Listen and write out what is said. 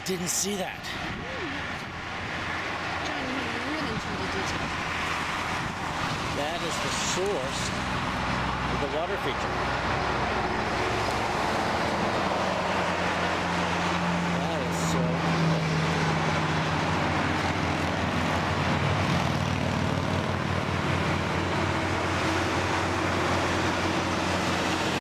I didn't see that. That is the source of the water feature.